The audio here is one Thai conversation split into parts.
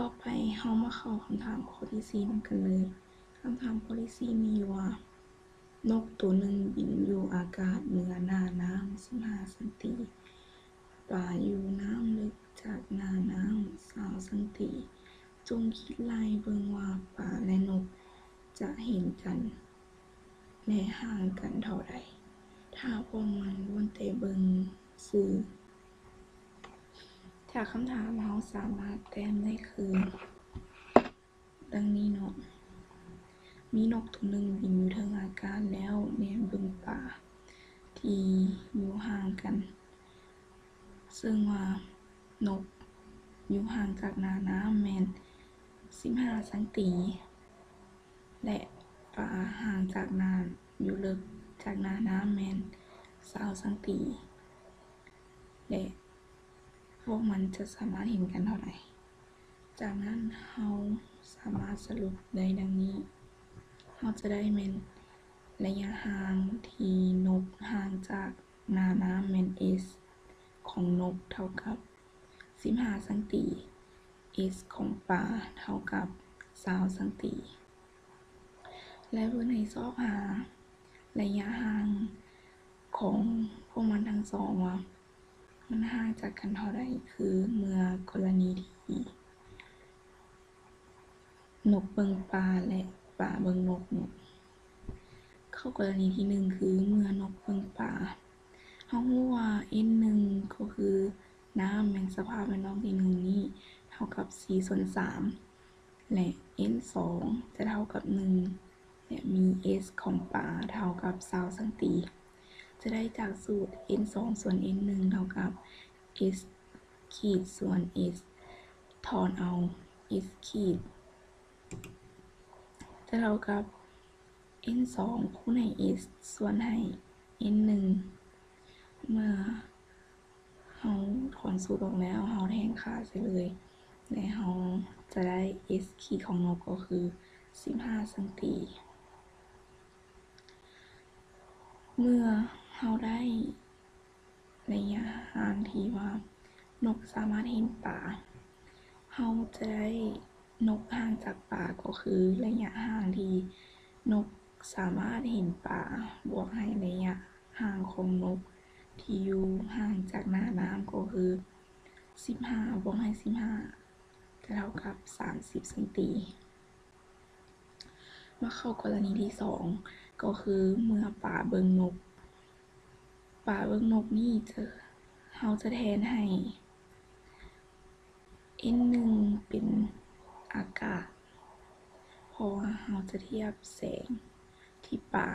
ต่อไปเฮามาเข้าคำถามข้อที่สี่นำกันเลยคำถามข้อที่สี่มีว่า นกตัวหนึ่งบินอยู่อากาศเหนือหน้าน้ำ15สันติปลาอยู่น้ำลึกจากหน้าน้ำ20สันติจงคิดไล่เบิงว่าปลาและนกจะเห็นกันและห่างกันเท่าใดถ้าพวกมันวนแต่เบิงสื่อ ถ้าคำถามเราสามารถแต้มได้คือ ดังนี้เนาะมีนกตัวหนึ่งบินอยู่เทิงอากาศแล้วแนบิ่งป่า ที่อยู่ห่างกัน ซึ่งว่านกอยู่ห่างจากนาน้ำแมน15สันติและป่าห่างจากน้ำอยู่ลึกจากนาน้ำแมน20สันติและ พวกมันจะสามารถเห็นกันเท่าไหร่ จากนั้นเราสามารถสรุปได้ดังนี้เราจะได้เมนระยะห่างที่นกห่างจากนาน้ำเมน s ของนกเท่ากับ 15 สันติ s ของปลาเท่ากับ20สันติและเพื่อนให้สอบหาระยะห่างของพวกมันทั้งสองว่า มันห่างจากกันเท่าใดคือเมื่อกรณีที่นกเบิงปลาและปลาเบิงนกเนี่ยเข้ากรณีที่หนึ่งคือเมื่อนกเบิงปลาเขารู้ว่า n หนึ่งก็คือน้ำแมงสภาพแวดล้อมที่หนึ่งนี้เท่ากับ4ส่วน3และ n สองจะเท่ากับ1และมี s ของปลาเท่ากับ20สันติ จะได้จากสูตร n 2ส่วน n 1เท่ากับ s ขีดส่วน s ถอนเอา s ขีดจะเท่ากับ n 2คูณให้ s ส่วนให้ n 1เมื่อเราถอนสูตรออกแล้วเราแทนค่าใส่เลยและเราจะได้ s ขีดของนกก็คือ 15สันติเมื่อ เราได้ระยะห่างที่ว่านกสามารถเห็นป่าเราจะได้นกห่างจากป่าก็คือระยะห่างที่นกสามารถเห็นป่าบวกให้ระยะห่างของนกที่อยู่ห่างจากหน้าน้ำก็คือ15บวกให้15จะเท่ากับ 30สันติมาเข้ากรณีที่สองก็คือเมื่อป่าเบิงนก ป่าเบิงนกนี่จะเราจะแทนให้ n หนึ่งเป็นอากาศ เพราะว่าเราจะเทียบแสงที่ป่า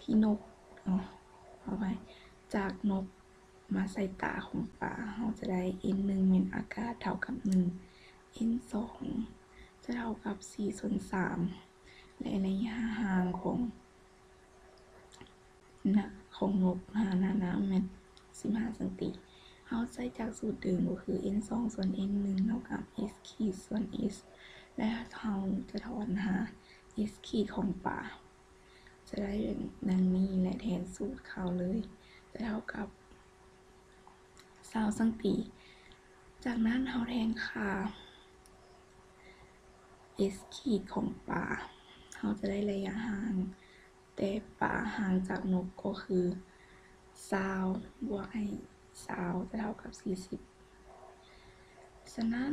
ที่นกเนาเอาไปจากนกมาใส่ตาของป่าเราจะได้ n หนึ่งเป็นอากาศเท่ากับ1 n สองจะเท่ากับ4ส่วน3และระยะห่างของนะ ของนกหาหน้าน้ำเป็น15สันติเราใช้จากสูตรเดิมก็คือ n 2ส่วน n 1เท่ากับ s ขีดส่วน s และเราจะถอนหา s ขีดของป่า จะได้เป็นดังนี้และแทนสูตรเขาเลย จะเท่ากับ20สันติ จากนั้นเราแทนค่า s ขีดของป่าเราจะได้ระยะห่าง แต่ป่าห่างจากนกก็คือ20บวกให้20จะเท่ากับ 40 ฉะนั้น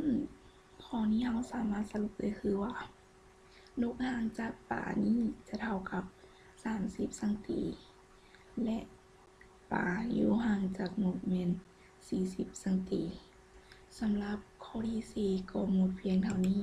ข้อนี้เราสามารถสรุปเลยคือว่า นกห่างจากป่านี้จะเท่ากับ 30 สันติและป่าอยู่ห่างจากนกเมน 40 สันติสำหรับข้อที่ 4 ก็หมดเพียงเท่านี้